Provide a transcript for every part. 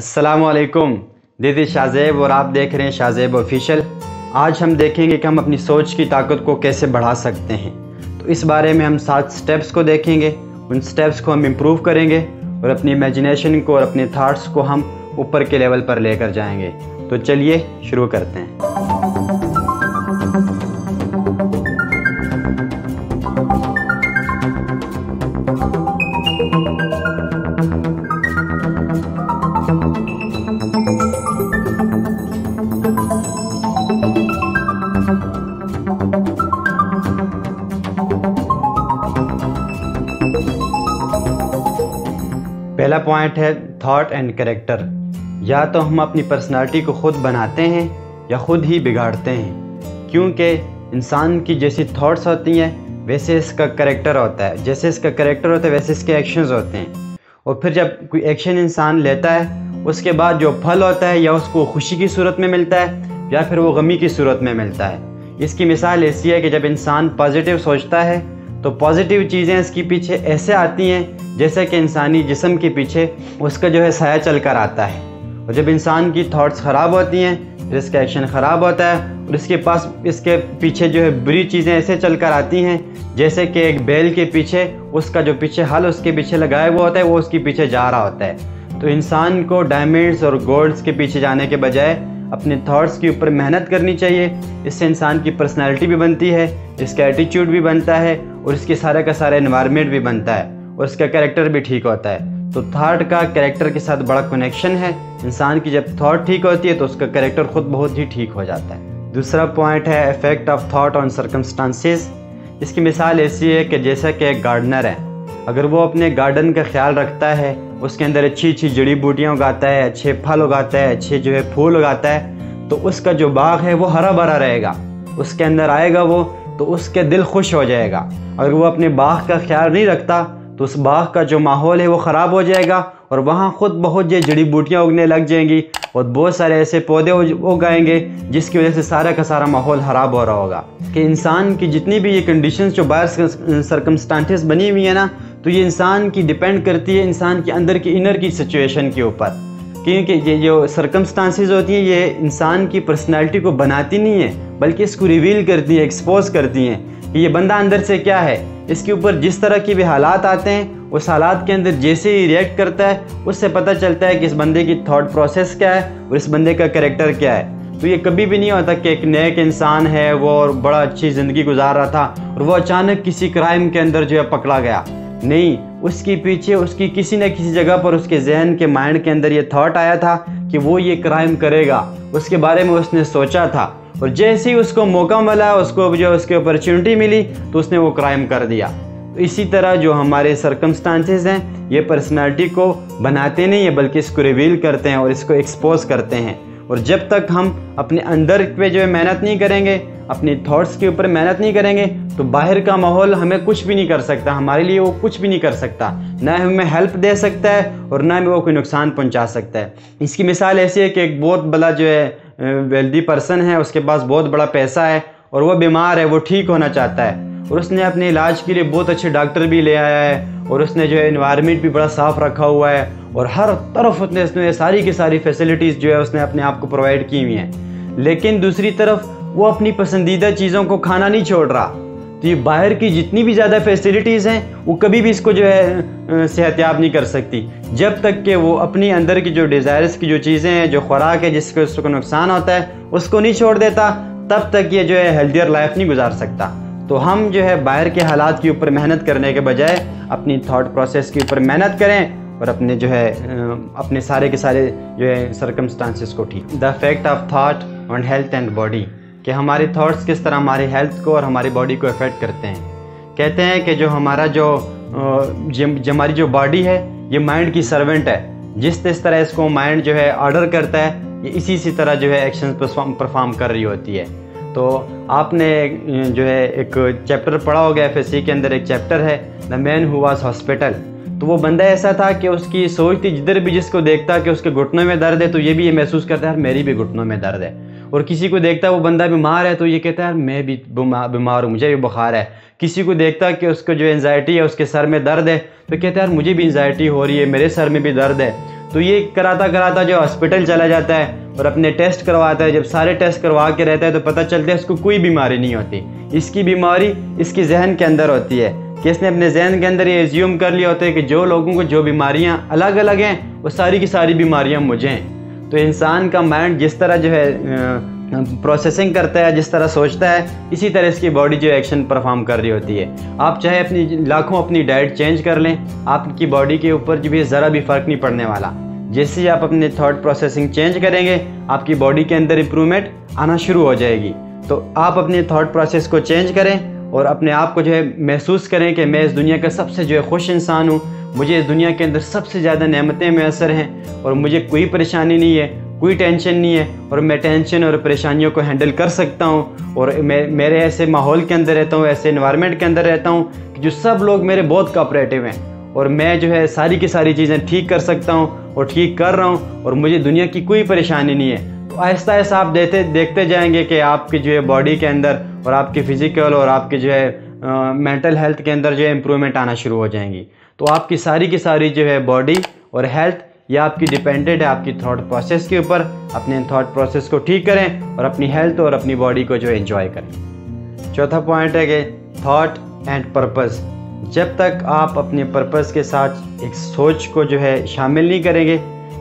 السلام علیکم۔ دیدی شازیب اور آپ دیکھ رہے ہیں شازیب آفیشل آج ہم دیکھیں گے کہ ہم اپنی سوچ کی طاقت کو کیسے بڑھا سکتے ہیں۔ تو اس بارے میں ہم سات سٹیپس کو دیکھیں گے۔ ان سٹیپس کو ہم امپروو کریں گے اور اپنی امیجنیشن کو اور اپنے تھاٹس کو ہم اوپر کے لیول پر لے کر جائیں گے۔ تو چلیے شروع کرتے ہیں۔ پوائنٹ ہے تھاٹ اینڈ کریکٹر یا تو ہم اپنی پرسنالٹی کو خود بناتے ہیں یا خود ہی بگاڑتے ہیں. کیونکہ انسان کی جیسی تھاٹس ہوتی ہیں، ویسے اس کا کریکٹر ہوتا ہے. جیسے اس کا کریکٹر ہوتا ہے، ویسے اس کے ایکشنز ہوتے ہیں. اور پھر جب کوئی ایکشن انسان لیتا ہے، اس کے بعد جو پھل ہوتا ہے، یا اس کو خوشی کی صورت میں ملتا ہے، یا پھر وہ غمی کی صورت میں ملتا ہے. اس کی مثال ایسی ہے کہ جب انسان پازیٹیو سوچتا ہے تو پازیٹیو چیزیں اس کے پیچھے ایسے آتی ہیں جیسے کہ انسانی جسم کے پیچھے اس کا جو ہے سایہ چل کر آتا ہے۔ اور جب انسان کی تھاٹس خراب ہوتی ہیں، پھر اس کا ایکشن خراب ہوتا ہے، اور اس کے پاس اس کے پیچھے جو ہے بری چیزیں ایسے چل کر آتی ہیں جیسے کہ ایک بیل کے پیچھے اس کا جو پیچھے حل اس کے پیچھے لگایا ہوا ہوتا ہے، وہ اس کے پیچھے جا رہا ہوتا ہے۔ تو انسان کو ڈائمنڈس اور گولڈس کے پیچھے جانے کے بجائے اپنے تھاٹس کے اوپر محنت کرنی چاہیے۔ اس سے انسان کی پرسنالٹی بھی بنتی ہے، اس کا ایٹیچیوڈ بھی بنتا ہے اور اس کے سارے کا سارا انوائرمنٹ بھی بنتا ہے اور اس کا کریکٹر بھی ٹھیک ہوتا ہے۔ تو تھاٹ کا کریکٹر کے ساتھ بڑا کنیکشن ہے۔ انسان کی جب تھاٹ ٹھیک ہوتی ہے تو اس کا کریکٹر خود بہت ہی ٹھیک ہو جاتا ہے۔ دوسرا پوائنٹ ہے effect of thought on circumstances اس کی مثال ایسی ہے کہ جیسا کہ ایک گارڈنر ہے۔ اگر وہ اپنے گارڈن کا خیال رکھتا ہے، اس کے اندر اچھی اچھی جڑی بوٹیاں اگاتا ہے، اچھے پھل اگاتا ہے، اچھے جو ہے پھول اگاتا ہے، تو اس کا جو باغ ہے وہ ہرا بھرا رہے گا۔ اس کے اندر آئے گا وہ، تو اس کے دل خوش ہو جائے گا۔ اگر وہ اپنے باغ کا خیال نہیں رکھتا، تو اس باغ کا جو ماحول ہے وہ خراب ہو جائے گا اور وہاں خود بہت یہ جڑی بوٹیاں اگنے لگ جائیں گی اور بہت سارے ایسے پودے اگائیں گے، جس کی وجہ سے سارا کا سارا ماحول خراب ہو رہا ہوگا۔ کہ انسان کی جتنی بھی یہ کنڈیشنز جو باہر سرکمسٹانٹس بنی ہوئی ہیں نا تو یہ انسان کی ڈیپینڈ کرتی ہے انسان کے اندر کی انر کی سچویشن کے اوپر۔ کیونکہ یہ جو سرکمسٹانسز ہوتی ہیں، یہ انسان کی پرسنالٹی کو بناتی نہیں ہے بلکہ اس کو ریویل کرتی ہیں ایکسپوز کرتی ہیں۔ کہ یہ بندہ اندر سے کیا ہے؟ اس کے اوپر جس طرح کی بھی حالات آتے ہیں، اس حالات کے اندر جیسے ہی ریئیکٹ کرتا ہے، اس سے پتہ چلتا ہے کہ اس بندے کی تھاٹ پروسیس کیا ہے اور اس بندے کا کریکٹر کیا ہے۔ تو یہ کبھی بھی نہیں ہوتا کہ ایک نیک انسان ہے، وہ اور بڑا اچھی زندگی گزار رہا تھا اور وہ اچانک کسی کرائم کے اندر جو ہے پکڑا گیا۔ نہیں، اس کے پیچھے اس کی کسی نہ کسی جگہ پر اس کے ذہن کے مائنڈ کے اندر یہ تھاٹ آیا تھا کہ وہ یہ کرائم کرے گا۔ اس کے بارے میں اس نے سوچا تھا۔ اور جیسے ہی اس کو موقع ملا، اس کو جو اس کے اپرچونٹی ملی، تو اس نے وہ کرائم کر دیا۔ تو اسی طرح جو ہمارے سرکمسٹانسز ہیں، یہ پرسنالٹی کو بناتے نہیں ہیں، بلکہ اس کو ریویل کرتے ہیں اور اس کو ایکسپوز کرتے ہیں۔ اور جب تک ہم اپنے اندر پہ جو ہے محنت نہیں کریں گے اپنی تھاٹس کے اوپر محنت نہیں کریں گے، تو باہر کا ماحول ہمیں کچھ بھی نہیں کر سکتا، ہمارے لیے وہ کچھ بھی نہیں کر سکتا۔ نہ ہمیں ہیلپ دے سکتا ہے اور نہ ہمیں وہ کوئی نقصان پہنچا سکتا ہے۔ اس کی مثال ایسی ہے کہ ایک بہت بڑا جو ہے ویلدی پرسن ہے، اس کے پاس بہت بڑا پیسہ ہے اور وہ بیمار ہے، وہ ٹھیک ہونا چاہتا ہے۔ اور اس نے اپنے علاج کے لیے بہت اچھے ڈاکٹر بھی لے آیا ہے اور اس نے جو ہے انوائرمنٹ بھی بڑا صاف رکھا ہوا ہے اور ہر طرف اس نے اس نے ساری کی ساری فیسلٹیز جو ہے اس نے اپنے آپ کو پرووائڈ کی ہوئی ہیں۔ لیکن دوسری طرف وہ اپنی پسندیدہ چیزوں کو کھانا نہیں چھوڑ رہا۔ تو یہ باہر کی جتنی بھی زیادہ فیسلٹیز ہیں، وہ کبھی بھی اس کو جو ہے صحت یاب نہیں کر سکتی۔ جب تک کہ وہ اپنی اندر کی جو ڈیزائرس کی جو چیزیں ہیں، جو خوراک ہے، جس کو اس کو نقصان ہوتا ہے، اس کو نہیں چھوڑ دیتا، تب تک یہ جو ہے ہیلدیئر لائف نہیں گزار سکتا۔ تو ہم جو ہے باہر کے حالات کے اوپر محنت کرنے کے بجائے اپنی تھاٹ پروسیس کے اوپر محنت کریں اور اپنے جو ہے اپنے سارے کے سارے جو ہے سرکمسٹانسز کو ٹھیک۔ The effect of thought on health and body کہ ہمارے تھاٹس کس طرح ہماری ہیلتھ کو اور ہماری باڈی کو افیکٹ کرتے ہیں۔ کہتے ہیں کہ جو ہمارا جو ہماری جو باڈی ہے، یہ مائنڈ کی سرونٹ ہے۔ جس جس طرح اس کو مائنڈ جو ہے آرڈر کرتا ہے، یہ اسی اسی طرح جو ہے ایکشن پرفارم کر رہی ہوتی ہے۔ تو آپ نے جو ہے، ایک چیپٹر پڑھا ہو گیا ایف ایس سی کے اندر ایک چیپٹر ہے دا مین ہو واز ہاسپٹل تو وہ بندہ ایسا تھا کہ اس کی سوچ تھی جدھر بھی جس کو دیکھتا کہ اس کے گھٹنوں میں درد ہے، تو یہ بھی یہ محسوس کرتا ہے میری بھی گھٹنوں میں درد ہے۔ اور کسی کو دیکھتا ہے وہ بندہ بیمار ہے، تو یہ کہتا ہے میں بھی بیمار ہوں، مجھے بھی بخار ہے۔ کسی کو دیکھتا کہ اس کو جو انزائٹی ہے، اس کے سر میں درد ہے، تو کہتا ہے، یار، مجھے بھی انزائٹی ہو رہی ہے، میرے سر میں بھی درد ہے۔ تو یہ کراتا کراتا جو ہاسپٹل چلا جاتا ہے اور اپنے ٹیسٹ کرواتا ہے، جب سارے ٹیسٹ کروا کے رہتا ہے تو پتہ چلتا ہے اس کو کوئی بیماری نہیں ہوتی۔ اس کی بیماری اس کی ذہن کے اندر ہوتی ہے۔ کہ اس نے اپنے ذہن کے اندر یہ ایزیوم کر لیا ہوتا ہے کہ جو لوگوں کو جو بیماریاں الگ الگ ہیں، وہ ساری کی ساری بیماریاں مجھے ہیں۔ تو انسان کا مائنڈ جس طرح جو ہے پروسیسنگ کرتا ہے جس طرح سوچتا ہے اسی طرح اس کی باڈی جو ایکشن پرفارم کر رہی ہوتی ہے۔ آپ چاہے اپنی لاکھوں اپنی ڈائٹ چینج کر لیں، آپ کی باڈی کے اوپر جو بھی ذرا بھی فرق نہیں پڑنے والا۔ جیسے ہی آپ اپنے تھاٹ پروسیسنگ چینج کریں گے، آپ کی باڈی کے اندر امپرومنٹ آنا شروع ہو جائے گی۔ تو آپ اپنے تھاٹ پروسیس کو چینج کریں اور اپنے آپ کو جو ہے محسوس کریں کہ میں اس دنیا کا سب سے جو ہے خوش انسان ہوں۔ مجھے اس دنیا کے اندر سب سے زیادہ نعمتیں میسر ہیں اور مجھے کوئی پریشانی نہیں ہے۔ کوئی ٹینشن نہیں ہے اور میں ٹینشن اور پریشانیوں کو ہینڈل کر سکتا ہوں اور میں میرے ایسے ماحول کے اندر رہتا ہوں، ایسے انوائرمنٹ کے اندر رہتا ہوں کہ جو سب لوگ میرے بہت کوپریٹیو ہیں اور میں جو ہے ساری کی ساری چیزیں ٹھیک کر سکتا ہوں اور ٹھیک کر رہا ہوں اور مجھے دنیا کی کوئی پریشانی نہیں ہے۔ تو آہستہ آہستہ آپ دیتے دیکھتے جائیں گے کہ آپ کی جو ہے باڈی کے اندر اور آپ کی فزیکل اور آپ کی جو ہے مینٹل ہیلتھ کے اندر جو ہے امپرومنٹ آنا شروع ہو جائیں گی۔ تو آپ کی ساری کی ساری جو ہے باڈی اور ہیلتھ یہ آپ کی ڈیپینڈنٹ ہے، آپ کی تھاٹ پروسیس کے اوپر اپنے تھاٹ پروسیس کو ٹھیک کریں اور اپنی ہیلتھ اور اپنی باڈی کو جو انجوائے کریں۔ چوتھا پوائنٹ ہے کہ تھاٹ اینڈ پرپز جب تک آپ اپنے پرپز کے ساتھ ایک سوچ کو جو ہے شامل نہیں کریں گے،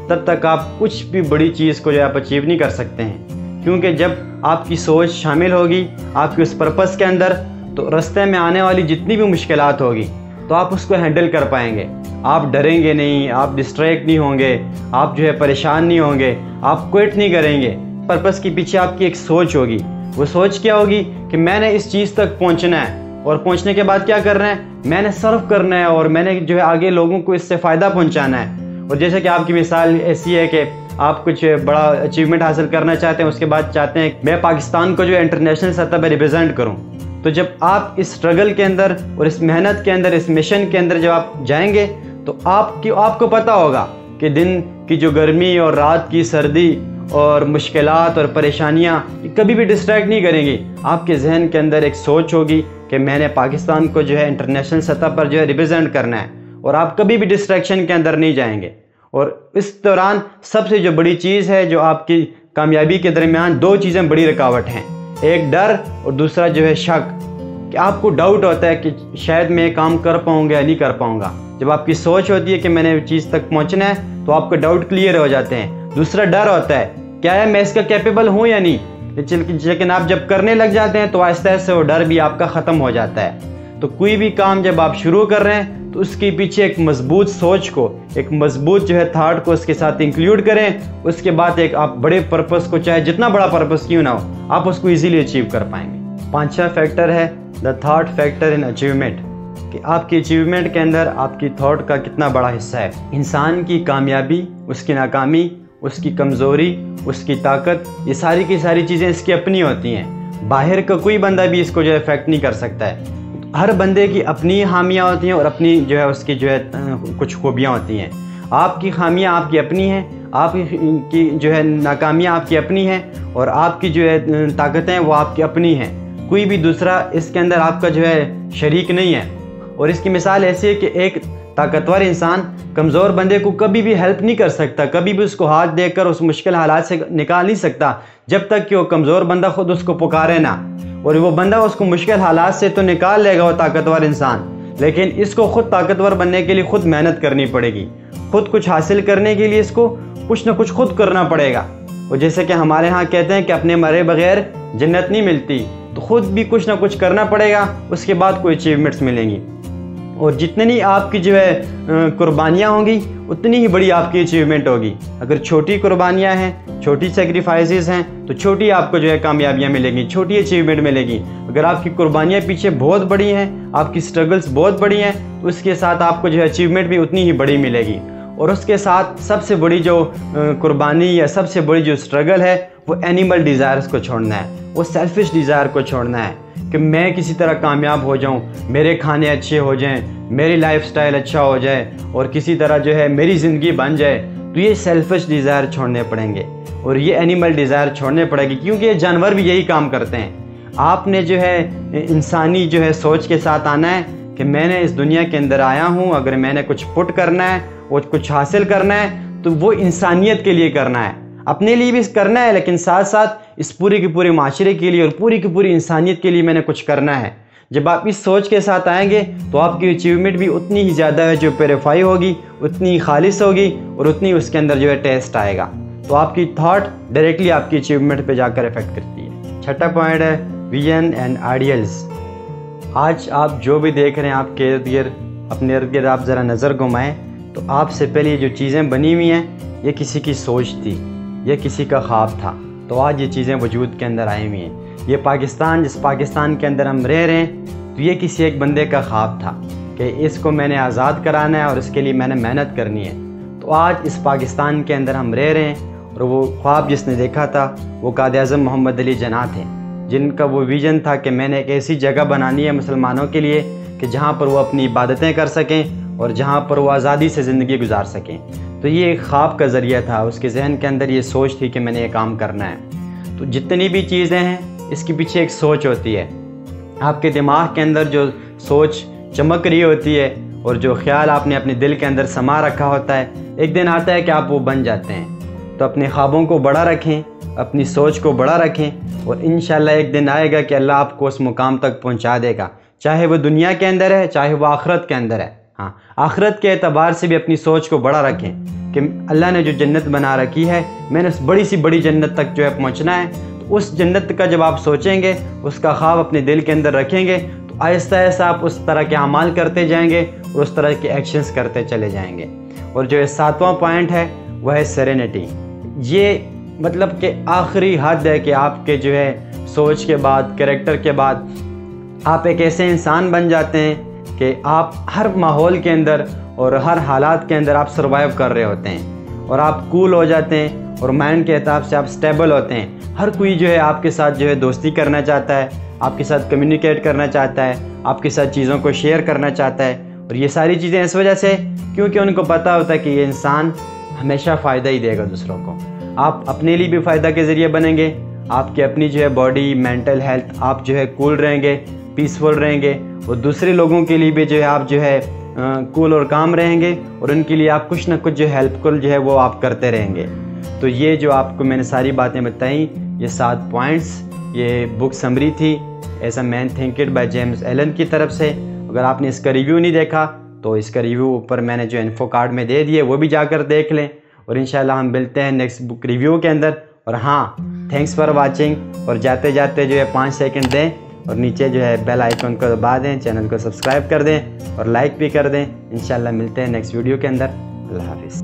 تب تک آپ کچھ بھی بڑی چیز کو جو ہے آپ اچیو نہیں کر سکتے ہیں۔ کیونکہ جب آپ کی سوچ شامل ہوگی آپ کی اس پرپز کے اندر، تو رستے میں آنے والی جتنی بھی مشکلات ہوگی، تو آپ اس کو ہینڈل کر پائیں گے۔ آپ ڈریں گے نہیں، آپ ڈسٹریکٹ نہیں ہوں گے، آپ جو ہے پریشان نہیں ہوں گے، آپ کوئٹ نہیں کریں گے۔ پرپس کے پیچھے آپ کی ایک سوچ ہوگی۔ وہ سوچ کیا ہوگی کہ میں نے اس چیز تک پہنچنا ہے اور پہنچنے کے بعد کیا کرنا ہے؟ میں نے سرو کرنا ہے اور میں نے جو ہے آگے لوگوں کو اس سے فائدہ پہنچانا ہے۔ اور جیسے کہ آپ کی مثال ایسی ہے کہ آپ کچھ بڑا اچیومنٹ حاصل کرنا چاہتے ہیں، اس کے بعد چاہتے ہیں میں پاکستان کو جو انٹرنیشنل سطح پہ ریپرزینٹ کروں۔ تو جب آپ اس اسٹرگل کے اندر اور اس محنت کے اندر، اس مشن کے اندر جب آپ جائیں گے، تو آپ کی، آپ کو پتہ ہوگا کہ دن کی جو گرمی اور رات کی سردی اور مشکلات اور پریشانیاں کبھی بھی ڈسٹریکٹ نہیں کریں گی۔ آپ کے ذہن کے اندر ایک سوچ ہوگی کہ میں نے پاکستان کو جو ہے انٹرنیشنل سطح پر جو ہے ریپرزینٹ کرنا ہے اور آپ کبھی بھی ڈسٹریکشن کے اندر نہیں جائیں گے۔ اور اس دوران سب سے جو بڑی چیز ہے، جو آپ کی کامیابی کے درمیان دو چیزیں بڑی رکاوٹ ہیں۔ ایک ڈر اور دوسرا جو ہے شک کہ آپ کو ڈاؤٹ ہوتا ہے کہ شاید میں یہ کام کر پاؤں گا یا نہیں کر پاؤں گا۔ جب آپ کی سوچ ہوتی ہے کہ میں نے چیز تک پہنچنا ہے تو آپ کا ڈاؤٹ کلیئر ہو جاتے ہیں۔ دوسرا ڈر ہوتا ہے، کیا ہے میں اس کا کیپیبل ہوں یا نہیں؟ لیکن آپ جب کرنے لگ جاتے ہیں تو آہستہ آہستہ وہ ڈر بھی آپ کا ختم ہو جاتا ہے۔ تو کوئی بھی کام جب آپ شروع کر رہے ہیں، تو اس کے پیچھے ایک مضبوط سوچ کو، ایک مضبوط جو ہے تھاٹ کو اس کے ساتھ انکلیوڈ کریں۔ اس کے بعد ایک آپ بڑے پرپس کو، چاہے جتنا بڑا پرپس کیوں نہ ہو، آپ اس کو ایزیلی اچیو کر پائیں گے۔ پانچواں فیکٹر ہے the thought factor in achievement کہ آپ کی اچیومنٹ کے اندر آپ کی تھاٹ کا کتنا بڑا حصہ ہے۔ انسان کی کامیابی، اس کی ناکامی، اس کی کمزوری، اس کی طاقت، یہ ساری کی ساری چیزیں اس کی اپنی ہوتی ہیں۔ باہر کا کوئی بندہ بھی اس کو جو ہے افیکٹ نہیں کر سکتا ہے۔ ہر بندے کی اپنی خامیاں ہوتی ہیں اور اپنی جو ہے اس کی جو ہے کچھ خوبیاں ہوتی ہیں۔ آپ کی خامیاں آپ کی اپنی ہیں، آپ کی جو ہے ناکامیاں آپ کی اپنی ہیں اور آپ کی جو ہے طاقتیں وہ آپ کی اپنی ہیں۔ کوئی بھی دوسرا اس کے اندر آپ کا جو ہے شریک نہیں ہے۔ اور اس کی مثال ایسی ہے کہ ایک طاقتور انسان کمزور بندے کو کبھی بھی ہیلپ نہیں کر سکتا، کبھی بھی اس کو ہاتھ دے کر اس مشکل حالات سے نکال نہیں سکتا، جب تک کہ وہ کمزور بندہ خود اس کو پکارے نہ۔ اور وہ بندہ اس کو مشکل حالات سے تو نکال لے گا وہ طاقتور انسان۔ لیکن اس کو خود طاقتور بننے کے لیے خود محنت کرنی پڑے گی۔ خود کچھ حاصل کرنے کے لیے اس کو کچھ نہ کچھ خود کرنا پڑے گا۔ اور جیسے کہ ہمارے ہاں کہتے ہیں کہ اپنے مرے بغیر جنت نہیں ملتی، تو خود بھی کچھ نہ کچھ کرنا پڑے گا، اس کے بعد کوئی اچیومنٹس ملیں گی۔ اور جتنی آپ کی جو ہے قربانیاں ہوں گی، اتنی ہی بڑی آپ کی اچیومنٹ ہوگی۔ اگر چھوٹی قربانیاں ہیں چھوٹی سیکریفائسز ہیں، تو چھوٹی آپ کو جو ہے کامیابیاں ملیں گی، چھوٹی اچیومنٹ ملے گی۔ اگر آپ کی قربانیاں پیچھے بہت بڑی ہیں، آپ کی سٹرگلز بہت بڑی ہیں، تو اس کے ساتھ آپ کو جو ہے اچیومنٹ بھی اتنی ہی بڑی ملے گی۔ اور اس کے ساتھ سب سے بڑی جو قربانی یا سب سے بڑی جو سٹرگل ہے، وہ اینیمل ڈیزائرز کو چھوڑنا ہے۔ وہ سیلفش ڈیزائر کو چھوڑنا ہے کہ میں کسی طرح کامیاب ہو جاؤں، میرے کھانے اچھے ہو جائیں، میری لائف سٹائل اچھا ہو جائے اور کسی طرح جو ہے میری زندگی بن جائے۔ تو یہ سیلفش ڈیزائر چھوڑنے پڑیں گے اور یہ اینیمل ڈیزائر چھوڑنے پڑے گی کیونکہ یہ جانور بھی یہی کام کرتے ہیں۔ آپ نے جو ہے، انسانی جو ہے سوچ کے ساتھ آنا ہے کہ میں نے اس دنیا کے اندر آیا ہوں، اگر میں نے کچھ پٹ کرنا ہے وہ کچھ حاصل کرنا ہے، تو وہ انسانیت کے لیے کرنا ہے۔ اپنے لیے بھی کرنا ہے، لیکن ساتھ ساتھ اس پوری کی پورے معاشرے کے لیے اور پوری کی پوری انسانیت کے لیے میں نے کچھ کرنا ہے۔ جب آپ اس سوچ کے ساتھ آئیں گے تو آپ کی اچیومنٹ بھی اتنی ہی زیادہ ہے جو پیریفائی ہوگی، اتنی ہی خالص ہوگی اور اتنی اس کے اندر جو ہے ٹیسٹ آئے گا۔ تو آپ کی تھاٹ ڈائریکٹلی آپ کی اچیومنٹ پہ جا کر افیکٹ کرتی ہے۔ چھٹا پوائنٹ ہے ویژن اینڈ آئیڈیلز آج آپ جو بھی دیکھ رہے ہیں، آپ کے ارد گرد، اپنے ارد گرد آپ ذرا نظر گھمائیں تو آپ سے پہلے یہ جو چیزیں بنی ہوئی ہیں، یہ کسی کی سوچ تھی، یہ کسی کا خواب تھا۔ تو آج یہ چیزیں وجود کے اندر آئی ہوئی ہیں۔ یہ پاکستان، جس پاکستان کے اندر ہم رہ رہے ہیں، تو یہ کسی ایک بندے کا خواب تھا کہ اس کو میں نے آزاد کرانا ہے اور اس کے لیے میں نے محنت کرنی ہے۔ تو آج اس پاکستان کے اندر ہم رہ رہے ہیں اور وہ خواب جس نے دیکھا تھا، وہ قاد اعظم محمد علی جناح تھے۔ جن کا وہ ویژن تھا کہ میں نے ایک ایسی جگہ بنانی ہے مسلمانوں کے لیے کہ جہاں پر وہ اپنی عبادتیں کر سکیں اور جہاں پر وہ آزادی سے زندگی گزار سکیں۔ تو یہ ایک خواب کا ذریعہ تھا۔ اس کے ذہن کے اندر یہ سوچ تھی کہ میں نے یہ کام کرنا ہے۔ تو جتنی بھی چیزیں ہیں اس کے پیچھے ایک سوچ ہوتی ہے۔ آپ کے دماغ کے اندر جو سوچ چمک رہی ہوتی ہے اور جو خیال آپ نے اپنے دل کے اندر سما رکھا ہوتا ہے، ایک دن آتا ہے کہ آپ وہ بن جاتے ہیں۔ تو اپنے خوابوں کو بڑا رکھیں، اپنی سوچ کو بڑا رکھیں اور انشاءاللہ ایک دن آئے گا کہ اللہ آپ کو اس مقام تک پہنچا دے گا۔ چاہے وہ دنیا کے اندر ہے، چاہے وہ آخرت کے اندر ہے۔ ہاں آخرت کے اعتبار سے بھی اپنی سوچ کو بڑا رکھیں کہ اللہ نے جو جنت بنا رکھی ہے، میں نے اس بڑی سی بڑی جنت تک جو ہے پہنچنا ہے۔ اس جنت کا جب آپ سوچیں گے، اس کا خواب اپنے دل کے اندر رکھیں گے، تو آہستہ آہستہ آپ اس طرح کے اعمال کرتے جائیں گے اور اس طرح کے ایکشنز کرتے چلے جائیں گے۔ اور جو ساتواں پوائنٹ ہے، وہ ہے سرینٹی یہ مطلب کہ آخری حد ہے کہ آپ کے جو ہے سوچ کے بعد کریکٹر کے بعد آپ ایک ایسے انسان بن جاتے ہیں کہ آپ ہر ماحول کے اندر اور ہر حالات کے اندر آپ سروائیو کر رہے ہوتے ہیں اور آپ کول ہو جاتے ہیں اور مائنڈ کے اعتاب سے آپ سٹیبل ہوتے ہیں۔ ہر کوئی جو ہے آپ کے ساتھ جو ہے دوستی کرنا چاہتا ہے، آپ کے ساتھ کمیونیکیٹ کرنا چاہتا ہے، آپ کے ساتھ چیزوں کو شیئر کرنا چاہتا ہے۔ اور یہ ساری چیزیں اس وجہ سے، کیونکہ ان کو پتہ ہوتا ہے کہ یہ انسان ہمیشہ فائدہ ہی دے گا دوسروں کو۔ آپ اپنے لیے بھی فائدہ کے ذریعے بنیں گے۔ آپ کی اپنی جو ہے باڈی مینٹل ہیلتھ آپ جو ہے کول رہیں گے پیسفل رہیں گے۔ اور دوسرے لوگوں کے لیے بھی جو ہے آپ جو ہے کول اور کام رہیں گے۔ اور ان کے لیے آپ کچھ نہ کچھ جو ہیلپ کل جو ہے وہ آپ کرتے رہیں گے۔ تو یہ جو آپ کو میں نے ساری باتیں بتائیں، یہ سات پوائنٹس یہ بک سمری تھی۔ As a man thinketh by James Allen کی طرف سے۔ اگر آپ نے اس کا ریویو نہیں دیکھا، تو اس کا ریویو اوپر میں نے جو انفو کارڈ میں دے دیے، وہ بھی جا کر دیکھ لیں۔ اور انشاءاللہ ہم ملتے ہیں نیکسٹ بک ریویو کے اندر۔ اور ہاں تھینکس فار واچنگ اور جاتے جاتے جو ہے پانچ سیکنڈ دیں۔ اور نیچے جو ہے بیل آئیکن کو دبا دیں چینل کو سبسکرائب کر دیں۔ اور لائک بھی کر دیں۔ انشاءاللہ ملتے ہیں نیکسٹ ویڈیو کے اندر۔ اللہ حافظ۔